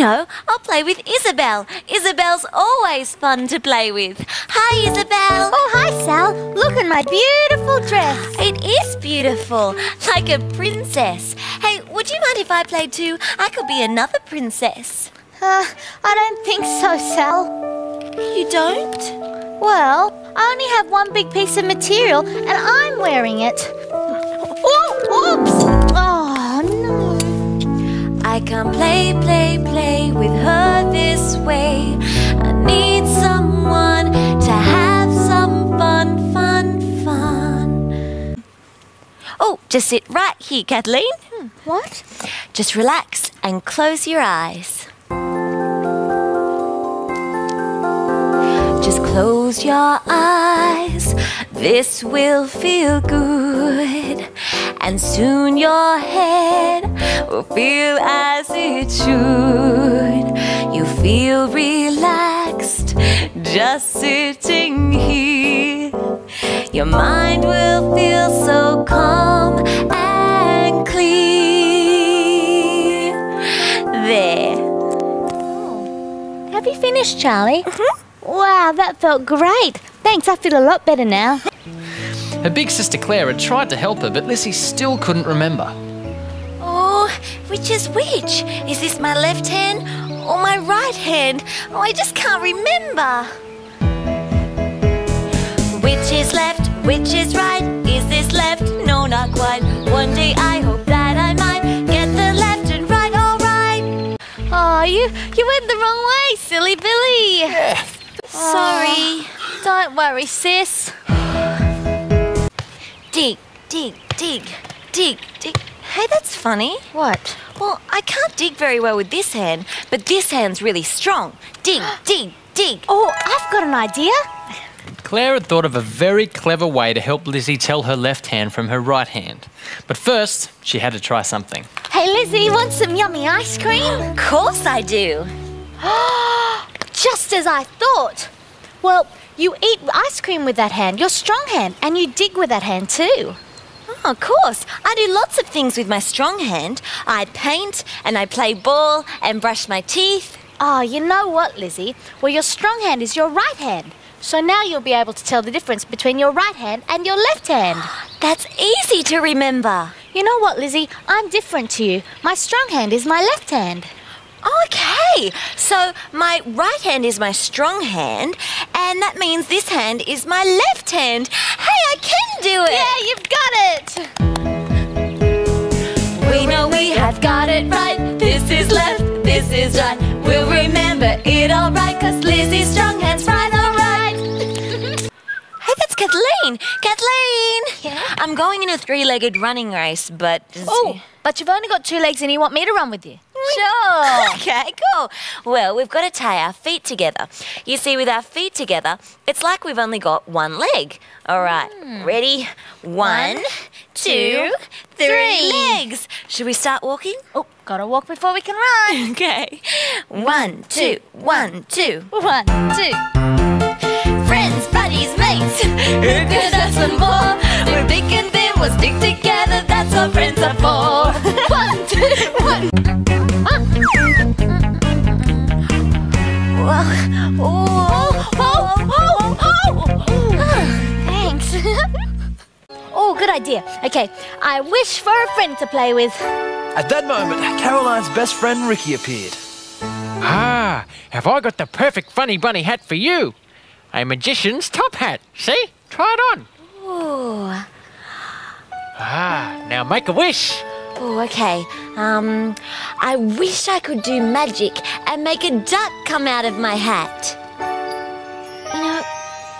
know, I'll play with Isabel. Isabel's always fun to play with. Hi, Isabel. Oh, hi, Sal. Look at my beautiful dress. It is beautiful, like a princess. Hey, would you mind if I played too? I could be another princess. Uh, I don't think so, Sal. You don't? Well, I only have one big piece of material and I'm wearing it. Oh, oops! I can't play, play, play with her this way. I need someone to have some fun, fun, fun. Oh, just sit right here, Kathleen. Hmm, what? Just relax and close your eyes. Just close your eyes, this will feel good. And soon your head will feel as it should. You feel relaxed just sitting here. Your mind will feel so calm and clear. There. Oh, have you finished, Charli? Mm-hmm. Wow, that felt great. Thanks, I feel a lot better now. Her big sister Claire had tried to help her, but Lizzie still couldn't remember. Oh, which is which? Is this my left hand or my right hand? Oh, I just can't remember. Which is left? Which is right? Is this left? No, not quite. One day I hope that I might get the left and right all right. Oh, you you went the wrong way, silly Billy. Sorry. Don't worry, sis. Dig, dig, dig, dig, dig. Hey, that's funny. What? Well, I can't dig very well with this hand, but this hand's really strong. Dig, dig, dig. Oh, I've got an idea. Claire had thought of a very clever way to help Lizzie tell her left hand from her right hand. But first, she had to try something. Hey, Lizzie, want some yummy ice cream? Of course I do. Just as I thought. Well, you eat ice cream with that hand, your strong hand, and you dig with that hand too. Oh, of course. I do lots of things with my strong hand. I paint and I play ball and brush my teeth. Oh, you know what, Lizzie? Well, your strong hand is your right hand. So now you'll be able to tell the difference between your right hand and your left hand. That's easy to remember. You know what, Lizzie? I'm different to you. My strong hand is my left hand. Okay, so my right hand is my strong hand, and that means this hand is my left hand. Hey, I can do it! Yeah, you've got it. We know we have got it right. This is left, this is right. We'll remember it all right, cause Lizzie's strong hand's right, all right. hey, that's Kathleen! Kathleen! Yeah? I'm going in a three legged running race, but. Oh, but you've only got two legs and you want me to run with you? Mm. Sure. Okay, cool. Well, we've got to tie our feet together. You see, with our feet together, it's like we've only got one leg. All right, hmm. ready? One, two, three. three. legs. Should we start walking? Oh, gotta walk before we can run. Okay. One, two, one, two. One, two. Friends, mates. Who could have some more? We're big and thin, we'll stick together. That's what friends are for. One, two, one. Whoa. Oh, oh, oh, oh, oh. Thanks. oh, good idea. Okay, I wish for a friend to play with. At that moment, Caroline's best friend Ricky appeared. Ah, have I got the perfect funny bunny hat for you? A magician's top hat. See? Try it on. Oh. Ah, now make a wish. Oh, okay. Um, I wish I could do magic and make a duck come out of my hat. You know,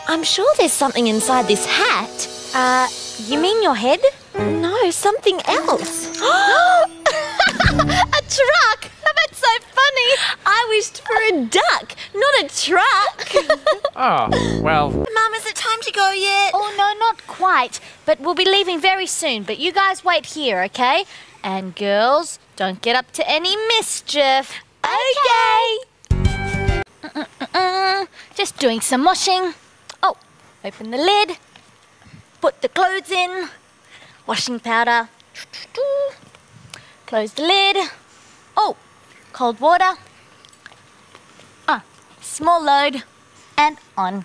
I'm sure there's something inside this hat. Uh, you mean your head? No, something else. a truck! That's so funny! I wished for a duck, not a truck. Oh, well, Mum, is it time to go yet? Oh, no, not quite. But we'll be leaving very soon. But you guys wait here, okay? And girls, don't get up to any mischief. Okay. Uh, just doing some washing. Oh, open the lid. Put the clothes in. Washing powder. Close the lid. Oh, cold water. Ah, small load. And on.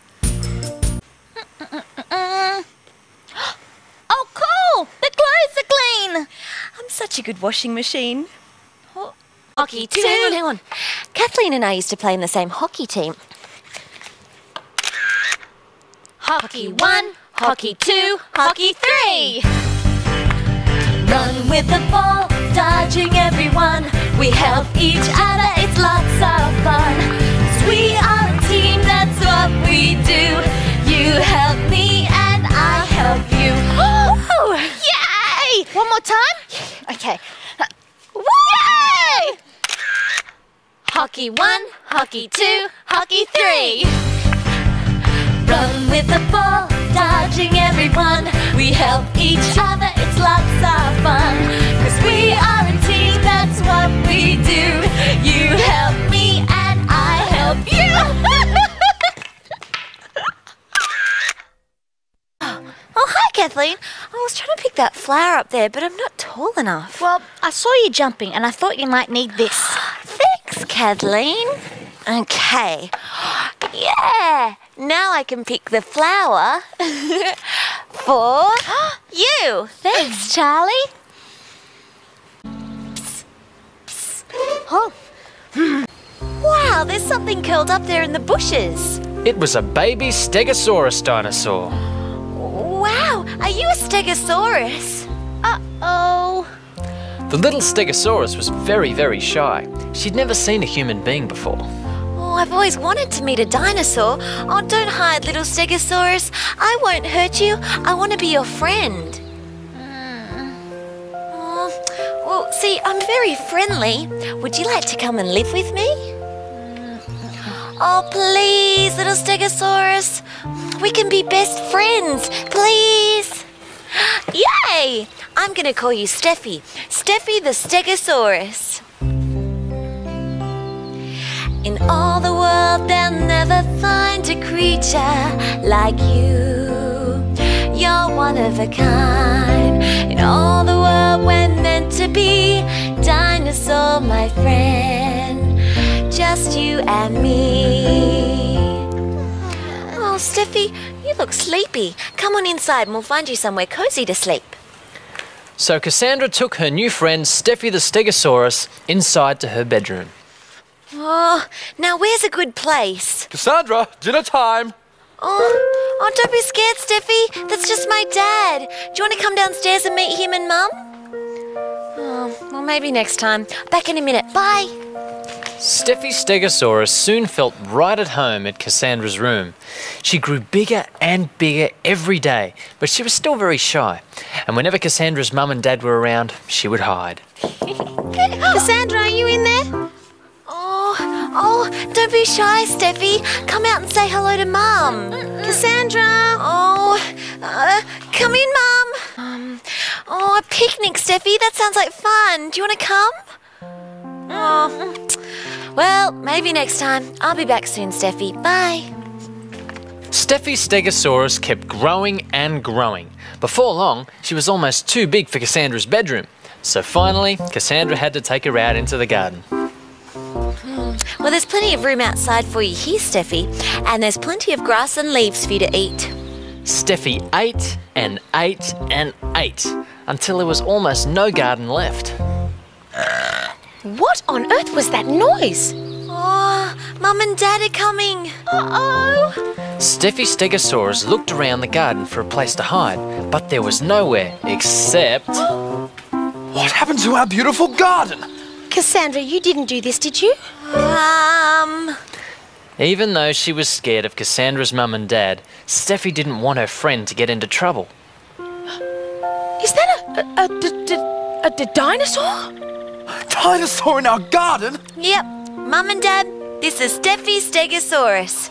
Oh, cool! The clothes are clean! I'm such a good washing machine. Oh. Hockey two. Hang on, hang on. Kathleen and I used to play in the same hockey team. Hockey one, hockey two, hockey three. Run with the ball, dodging everyone. We help each other, it's lots of fun. we are team, what we do. You help me and I help you. Woo! Yay! One more time? Okay. Yay! Hockey one, hockey two, hockey three. Run with the ball, dodging everyone. We help each other, it's lots of fun. Cause we are a team, that's what we do. You help Kathleen. I was trying to pick that flower up there, but I'm not tall enough. Well, I saw you jumping and I thought you might need this. Thanks, Kathleen. Okay. Yeah. Now I can pick the flower for you. Thanks, Charli. Oh, Wow, there's something curled up there in the bushes. It was a baby Stegosaurus dinosaur. Wow, are you a stegosaurus? uh-oh. The little Stegosaurus was very, very shy. She'd never seen a human being before. Oh, I've always wanted to meet a dinosaur. Oh, don't hide, little stegosaurus. I won't hurt you. I want to be your friend. Hmm. Oh, well, see, I'm very friendly. Would you like to come and live with me? Oh, please, little stegosaurus. We can be best friends, please. Yay! I'm to call you Steffi. Steffi the Stegosaurus. In all the world, they'll never find a creature like you. You're one of a kind. In all the world, we're meant to be. Dinosaur, my friend. Just you and me. Oh, Steffi, you look sleepy. Come on inside and we'll find you somewhere cozy to sleep. So Cassandra took her new friend Steffi the Stegosaurus inside to her bedroom. Oh, now where's a good place? Cassandra, dinner time. Oh, oh, don't be scared, Steffi. That's just my dad. Do you want to come downstairs and meet him and Mum? Oh, well, maybe next time. Back in a minute. Bye. Steffi Stegosaurus soon felt right at home at Cassandra's room. She grew bigger and bigger every day, but she was still very shy. And whenever Cassandra's mum and dad were around, she would hide. Cassandra, are you in there? Oh, oh, don't be shy, Steffi. Come out and say hello to Mum. Cassandra! Oh, uh, come in, Mum. Um, oh, a picnic, Steffi. That sounds like fun. Do you want to come? Oh, well, maybe next time. I'll be back soon, Steffi. Bye. Steffi Stegosaurus kept growing and growing. Before long, she was almost too big for Cassandra's bedroom. So finally, Cassandra had to take her out into the garden. Hmm. Well, there's plenty of room outside for you here, Steffi, and there's plenty of grass and leaves for you to eat. Steffi ate and ate and ate until there was almost no garden left. What on earth was that noise? Oh, Mum and Dad are coming. Uh-oh. Steffi Stegosaurus looked around the garden for a place to hide, but there was nowhere except. What happened to our beautiful garden? Cassandra, you didn't do this, did you? Um, Even though she was scared of Cassandra's mum and dad, Steffi didn't want her friend to get into trouble. Is that a, a, a, d- d- a d- dinosaur? Dinosaur in our garden? yep. Mum and Dad, this is Steffi Stegosaurus.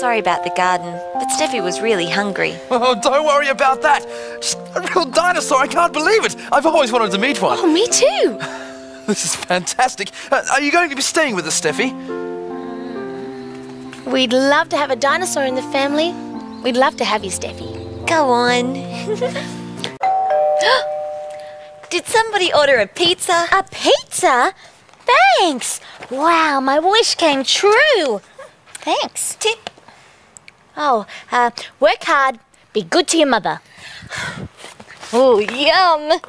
Sorry about the garden, but Steffi was really hungry. Oh, don't worry about that. Just a real dinosaur. I can't believe it. I've always wanted to meet one. Oh, me too. This is fantastic. Uh, are you going to be staying with us, Steffi? We'd love to have a dinosaur in the family. We'd love to have you, Steffi. Go on. Did somebody order a pizza? A pizza? Thanks. Wow, my wish came true. Thanks. Tip. Oh, uh, work hard. Be good to your mother. Oh, yum.